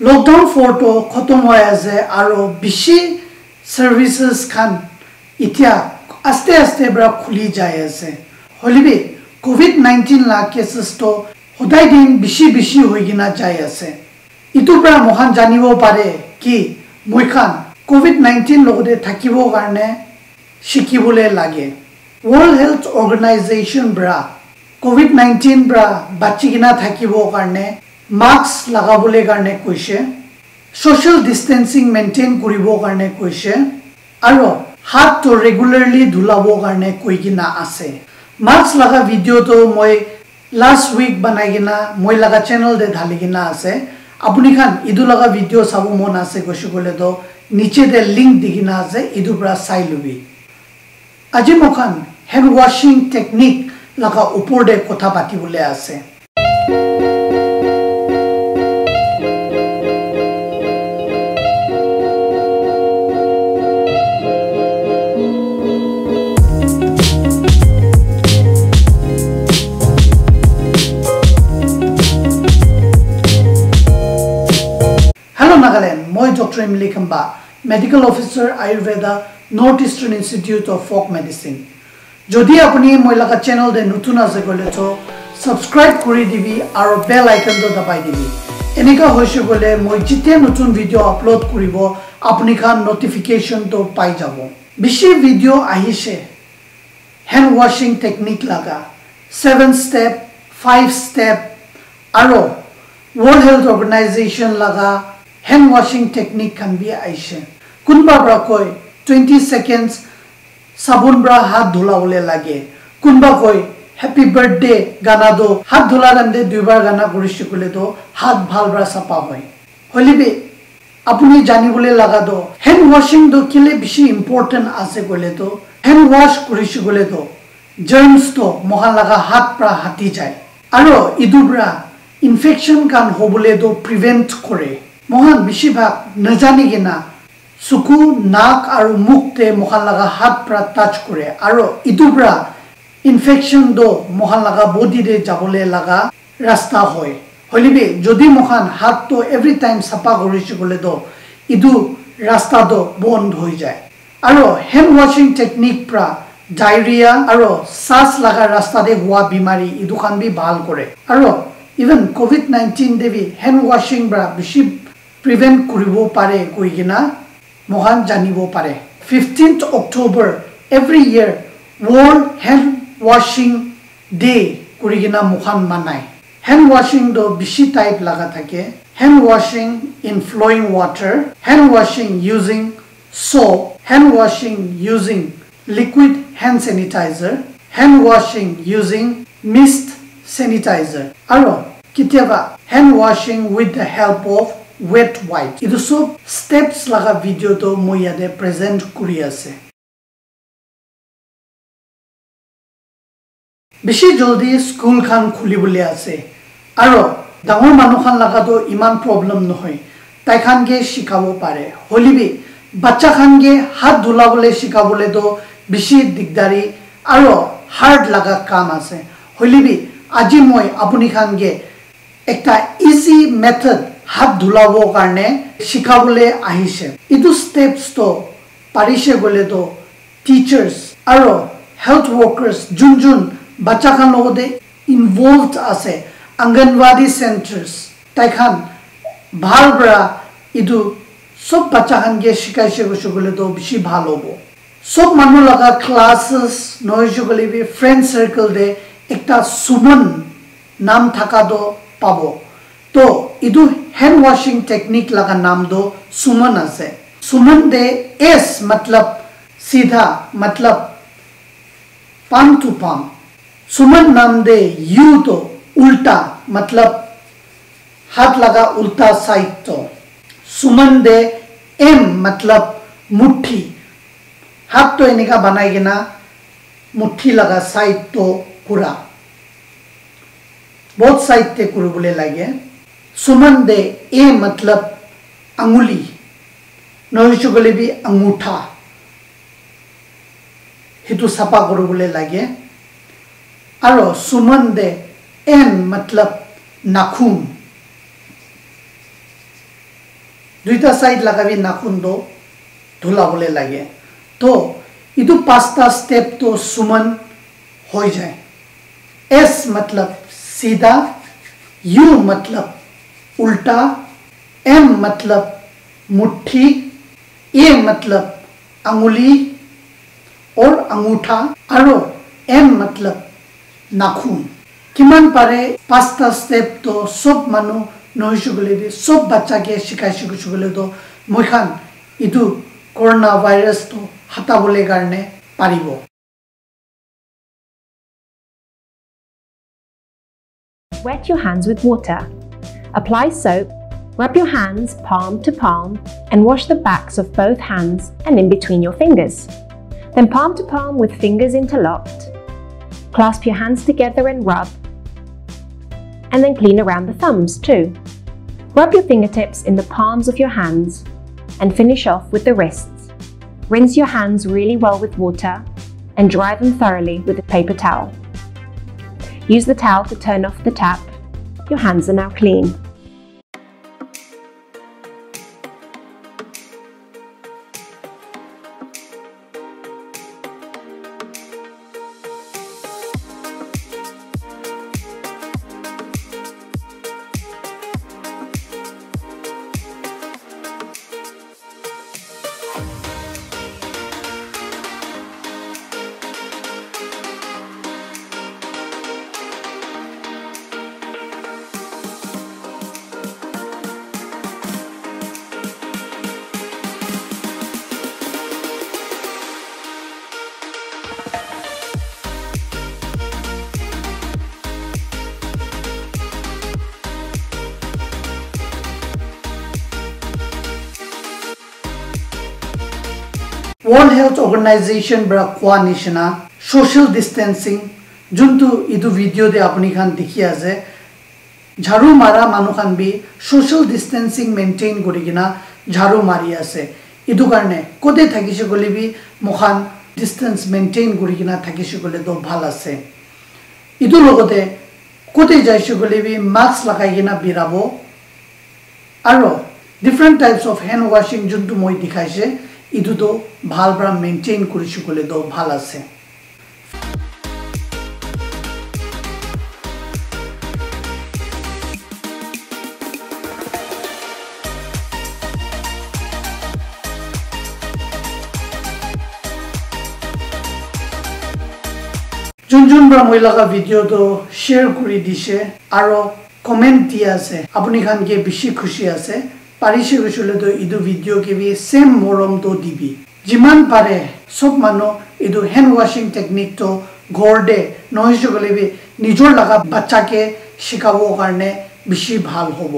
Lockdown ফ'ৰটো খতম হৈ আছে আৰু বেছি ছাৰ্ভিচেছ খান এতিয়া আস্তে আস্তে পৰা খুলি যাই আছে হ'লেবি কোভিড নাইণ্টিন লা কেচেছটো সদায় দিন বেছি বেছি হৈ কিনে যাই আছে ইটোৰ পৰা মহান জানিব পাৰে কি মই খান কোভিড নাইণ্টিন লগতে থাকিবৰ কাৰণে শিকিবলৈ লাগে ৱৰ্ল্ড হেল্থ অৰ্গেনাইজেশ্যন পৰা কোভিড নাইণ্টিন পৰা বাচি কিনে থাকিবৰ কাৰণে মাস্ক লগাবলৈ কাৰণে কৈছে ছ'চিয়েল ডিষ্টেঞ্চিং মেইনটেইন কৰিবৰ কাৰণে কৈছে আৰু হাতটো ৰেগুলাৰলি ধুলাবৰ কাৰণে কৈ কিনে আছে। মাস্ক লগা ভিডিঅ'টো মই লাষ্ট উইক বনাই কিনে মই লগা চেনেলতে ঢালি কিনে আছে। আপুনি খান ইটো লগা ভিডিঅ' চাব মন আছে কৈছে ক'লেতো নিচেতে লিংক দি কিনে আছে ইটোৰ পৰা চাই ল'বি। আজি মোক হেণ্ড ৱাশ্বিং টেকনিক লগা ওপৰতে কথা পাতিবলৈ আছে। মই doctor Emily Khamba medical officer Ayurveda north eastern institute of folk medicine যদি আপুনি মই লগা চেনেলতে নতুন আছে গ'লে তো ছাবস্ক্ৰাইব কৰি দিবি আৰু বেল আইকনটো দবাই দিবি এনেকুৱা হৈছে গ'লে মই যেতিয়া নতুন ভিডিঅ' আপলোড কৰিব আপুনি খান নটিফিকেশ্যনটো পাই যাব বেছি ভিডিঅ' আহিছে হেণ্ড ৱাশ্বিং টেকনিক লগা ষ্টেপ আৰু হেণ্ড ৱাশ্বিং টেকনিক খান বি আহিছে কোনোবাৰ পৰা কয় টুৱেণ্টি ছেকেণ্ডছ চাবোন পৰা হাত ধুলাবলৈ লাগে। কোনোবা কয় হেপী বাৰ্থডে গানাটো হাত ধুলা কান্দে দুইবাৰ গানা কৰিছে ক'লেতো হাত ভাল পৰা চাফা হয়। হ'লিবি আপুনি জানিবলৈ লগাটো হেণ্ড ৱাশ্বিংটো কেলে বেছি ইম্পৰ্টেণ্ট আছে ক'লেতো হেণ্ড ৱাশ্ব কৰিছে ক'লেতো জাৰ্মছটো মহান লগা হাত পৰা হাতি যায়। আৰু ইটোৰ পৰা ইনফেকশ্যন কাণ হ'বলৈতো প্ৰিভেণ্ট কৰে। মহান বেছিভাগ নাজানি কিনা চকু নাক আৰু মুখতে মহান লগা হাত পৰা টাচ কৰে আৰু ইটোৰ পৰা ইনফেকশ্যনটো মহান লগা বডিৰে যাবলৈ লগা ৰাস্তা হয়। হ'লিবি যদি মহান হাতটো এভৰি টাইম চাফা কৰিছে ক'লেতো ইটো ৰাস্তাটো বন্ধ হৈ যায়। আৰু হেণ্ড ৱাশ্বিং টেকনিক পৰা ডায়েৰিয়া আৰু শ্বাস লগা ৰাস্তাতে হোৱা বেমাৰী ইটো খান বি ভাল কৰে। আৰু ইভেন কোভিড নাইণ্টিন দেৱী হেণ্ড ৱাশ্বিং পৰা বেছি প্ৰিভেণ্ট কৰিব পাৰে কৈ কিনা মহান জানিব পাৰে। Fifteenth October every year world hand ৱাশ্বিং ডে কৰি কিনা মহান মানায়। হেণ্ড ৱাশ্বিংটো বেছি টাইপ লগা থাকে। হেণ্ড ৱাশ্বিং ইন ফ্ল'য়িং ৱাটাৰ হেণ্ড ৱাশ্বিং using soap, hand washing using liquid hand sanitizer, hand washing using mist sanitizer, আৰু কেতিয়াবা hand washing with the help of wet wipe. এইটো চব steps লগা ভিডিঅ'টো মই ইয়াতে প্ৰেজেণ্ট কৰি আছে বেছি জলদি স্কুলখন খুলিবলৈ আছে আৰু ডাঙৰ মানুহখন লগাটো ইমান প্ৰব্লেম নহয় তাইখানকে শিকাব পাৰে হ'লিবি বাচ্চা খানকে হাত ধুলাবলৈ শিকাবলৈতো বেছি দিগদাৰী আৰু হাৰ্ড লগা কাম আছে হ'লিবি আজি মই আপুনি খানকে একটা ইজি মেথড হাত ধুলাবৰ কাৰণে শিকাবলৈ আহিছে। এইটো ষ্টেপছটো পাৰিছে গ'লেতো টিচাৰ্ছ আৰু হেল্থ ৱৰ্কাৰ্ছ যোন যোন বাচ্চা খান লগতে ইনভলভ আছে অংগনবাদী চেণ্টাৰ্ছ তাইখান ভাল পৰা এইটো চব বাচ্চা খানকে শিকাইছে গৈছে গ'লেতো বেছি ভাল হ'ব। চব মানুহ লগা ক্লাছেছ নহৈছে গ'লে ফ্ৰেণ্ড চাৰ্কল দে একটা সুমন নাম থকাটো পাব। তো इधु हैंड वॉशिंग टेक्निक लगा नाम दो सुमन से। सुमन दे एस मतलब सीधा मतलब पाम टू पाम सुमन नाम दे यू तो उल्टा मतलब हाथ लगा उल्टा साइड तो। सुमन दे एम मतलब मुट्ठी। हाथ तो इन्हें इनका बनाएगी ना, मुट्ठी लगा साइड तो कुरा बहुत साइड ते कुरबुले लगे सुमन दे ए मतलब अंगुली। नौशु भी अंगूठा। हितु सपा करो बोले लगे। और सुमन दे एन मतलब नाखून। दुईटा साइड लगाबी नाखून दो, धुला बोले लगे। तो इतु पास्ता स्टेप तो सुमन हो जाए। एस मतलब सीधा, यू मतलब उल्टा, एम मतलब मुट्ठी, ए मतलब अंगुली और अंगूठा और एम मतलब नाखून। किमान पारे पाँचटा स्टेप तो सब मानु नहुसुगले सब बच्चा के शिकायत तो मुखान इदु कोरोना वायरस तो हटाबले कारणे पारिबो। Wet your hands with water. Apply soap, rub your hands palm to palm, and wash the backs of both hands and in between your fingers. Then palm to palm with fingers interlocked. Clasp your hands together and rub. And then clean around the thumbs too. Rub your fingertips in the palms of your hands and finish off with the wrists. Rinse your hands really well with water and dry them thoroughly with a paper towel. Use the towel to turn off the tap. Your hands are now clean. World health organisation পৰা কোৱা নিচিনা social distancing যোনটো এইটো ভিডিঅ'তে আপুনি খান দেখি আছে ঝাৰু মাৰা মানুহখান বি ছ'চিয়েল ডিষ্টেঞ্চিং মেইনটেইন কৰি কিনা ঝাৰু মাৰি আছে এইটো কাৰণে ক'তে থাকিছে গ'লে বি মুখান ডিষ্টেঞ্চ মেইনটেইন কৰি কিনা থাকিছে গ'লেতো ভালো আছে এইটোৰ লগতে ক'তে যাইছে গ'লে বি মাস্ক লগাই কিনা বিৰাব আৰু ডিফাৰেণ্ট টাইপছ অফ হেণ্ড ৱাশ্বিং যোনটো মই দেখাইছে পৰা মেইনটেইন কৰিছোঁ ক'লেতো ভালো আছে। যোন যোন পৰা মই লগা ভিডিঅ'টো শ্বেয়াৰ কৰি দিছে, আৰু কমেণ্ট দি আছে। আপুনি খানকে বেছি খুচি আছে। পাৰিছে কৈছিলেতো এইটো ভিডিঅ' কিবি ছেম মৰমটো দিবি যিমান পাৰে চব মানুহ এইটো হেণ্ড ৱাশ্বিং টেকনিকটো ঘৰতে নহৈছে গ'লে নিজৰ লগা বাচ্চাকে শিকাবৰ কাৰণে বেছি ভাল হ'ব